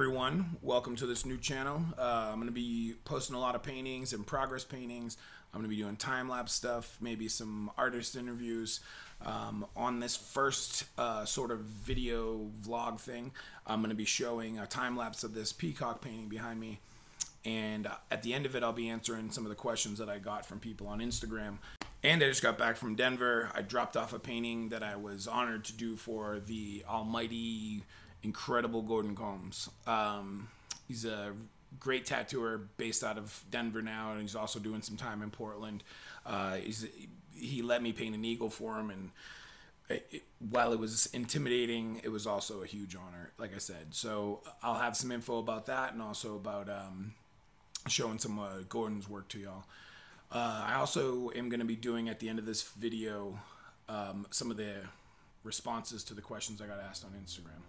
everyone, welcome to this new channel. Uh, I'm going to be posting a lot of paintings and progress paintings. I'm going to be doing time lapse stuff, maybe some artist interviews. Um, on this first uh, sort of video vlog thing, I'm going to be showing a time lapse of this peacock painting behind me. And at the end of it, I'll be answering some of the questions that I got from people on Instagram. And I just got back from Denver. I dropped off a painting that I was honored to do for the almighty incredible Gordon Combs. Um, he's a great tattooer based out of Denver now, and he's also doing some time in Portland. Uh, he let me paint an eagle for him, and it, it, while it was intimidating, it was also a huge honor. Like I said, so I'll have some info about that, and also about um, showing some uh, Gordon's work to y'all. Uh, I also am going to be doing at the end of this video um, some of the responses to the questions I got asked on Instagram.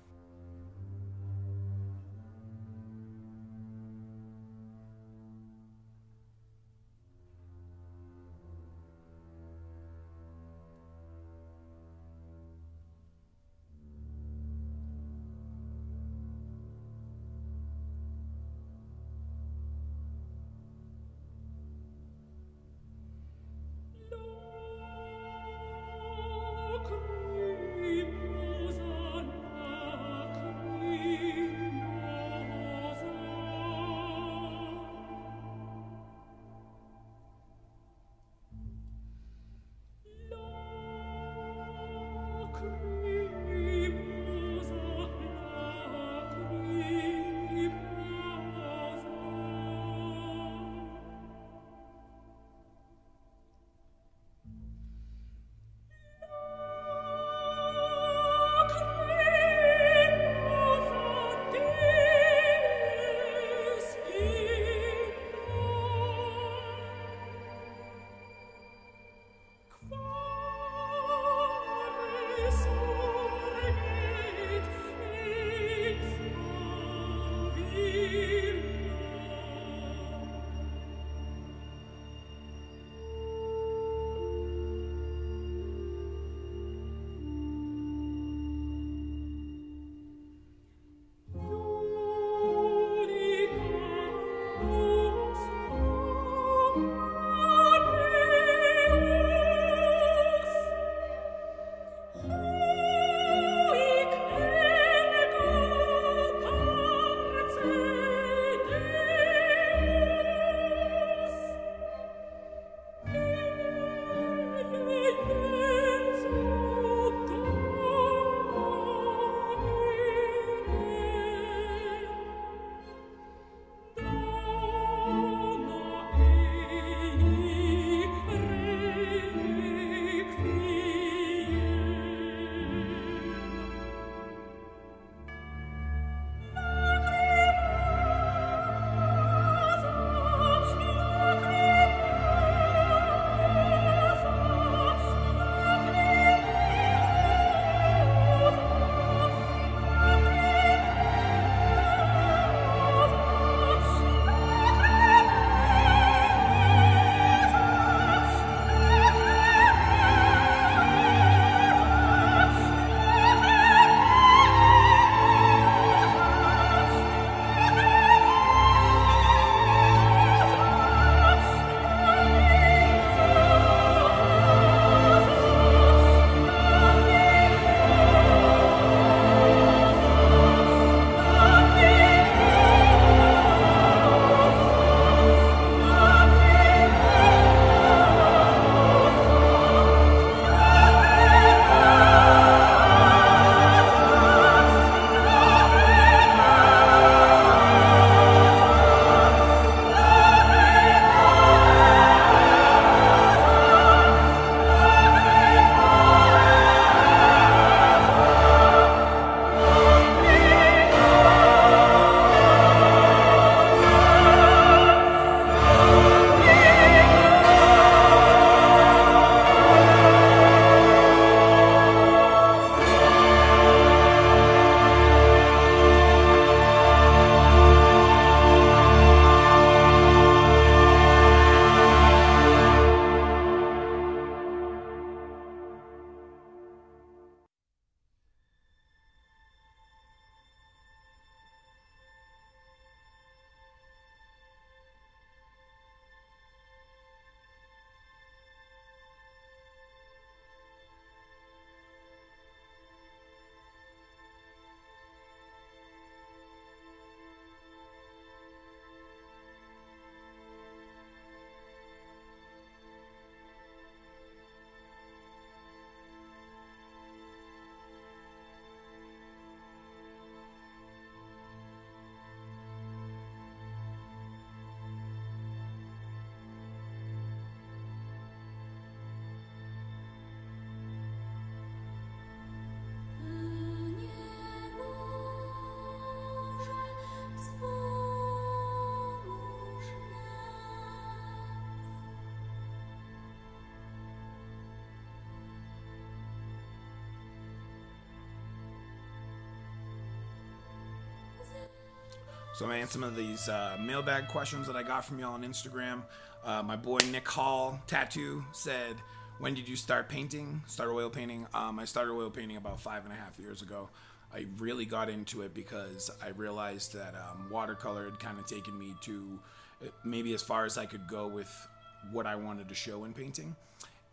So I'm answering some of these uh, mailbag questions that I got from y'all on Instagram. Uh, my boy Nick Hall Tattoo said, "When did you start painting? Start oil painting? Um, I started oil painting about five and a half years ago. I really got into it because I realized that um, watercolor had kind of taken me to uh, maybe as far as I could go with what I wanted to show in painting."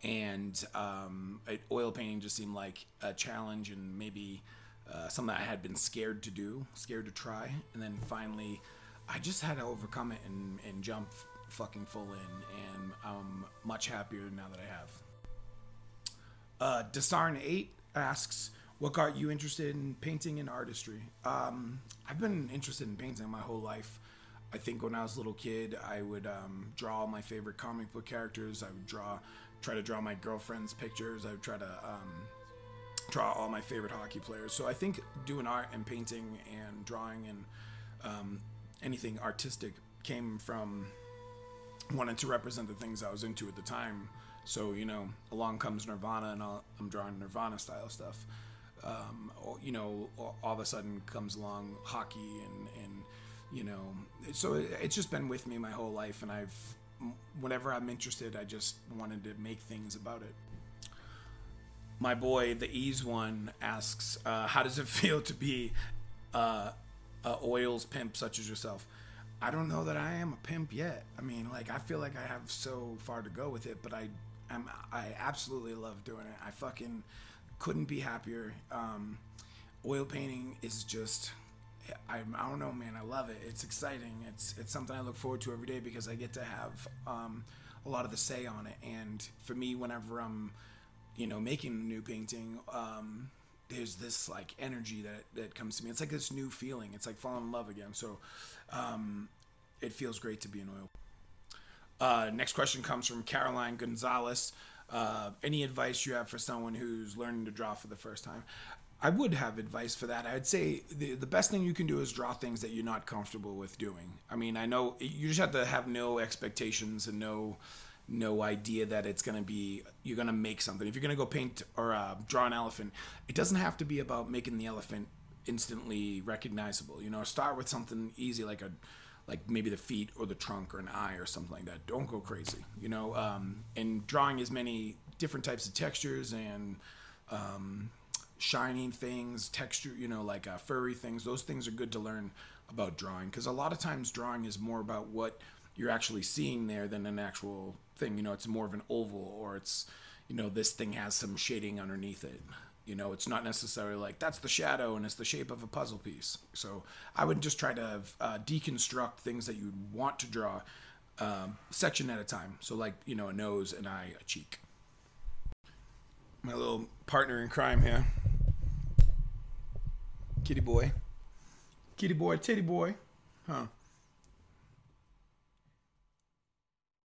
and um, oil painting just seemed like a challenge and maybe uh, something I had been scared to do, scared to try, and then finally, I just had to overcome it and, and jump fucking full in, and I'm much happier now that I have. Uh, Desarn8 asks, what got you interested in painting and artistry? Um, I've been interested in painting my whole life. I think when I was a little kid, I would um, draw my favorite comic book characters. I would draw try to draw my girlfriend's pictures. I would try to um, draw all my favorite hockey players. So I think doing art and painting and drawing and um, anything artistic came from wanting to represent the things I was into at the time. So you know, along comes Nirvana, and i am drawing Nirvana style stuff. Um, you know, all of a sudden comes along hockey and and you know, so it, it's just been with me my whole life, and I've whenever I'm interested, I just wanted to make things about it. My boy, the Ease one, asks, uh, "How does it feel to be uh, a oils pimp such as yourself?" I don't know that I am a pimp yet. I mean, like I feel like I have so far to go with it, but I, I'm, I absolutely love doing it. I fucking couldn't be happier. Um, oil painting is just I, I don't know, man. I love it. It's exciting. It's it's something I look forward to every day because I get to have um, a lot of the say on it. And for me, whenever I'm, you know, making a new painting, um, there's this like energy that that comes to me. It's like this new feeling. It's like falling in love again. So um, it feels great to be in oil. Uh, next question comes from Caroline Gonzalez. Uh, any advice you have for someone who's learning to draw for the first time? I would have advice for that. I'd say the, the best thing you can do is draw things that you're not comfortable with doing. I mean, I know you just have to have no expectations and no no idea that it's going to be you're going to make something. If you're going to go paint or uh, draw an elephant, it doesn't have to be about making the elephant instantly recognizable. You know, start with something easy like a like maybe the feet or the trunk or an eye or something like that. Don't go crazy. You know, um, and drawing as many different types of textures and um, shining things, texture, you know, like uh, furry things. Those things are good to learn about drawing because a lot of times drawing is more about what you're actually seeing there than an actual thing. You know, it's more of an oval or it's, you know, this thing has some shading underneath it. You know, it's not necessarily like that's the shadow and it's the shape of a puzzle piece. So I would just try to uh, deconstruct things that you want to draw um, section at a time. So, like, you know, a nose, an eye, a cheek. My little partner in crime here. Kitty boy. Kitty boy, titty boy. Huh.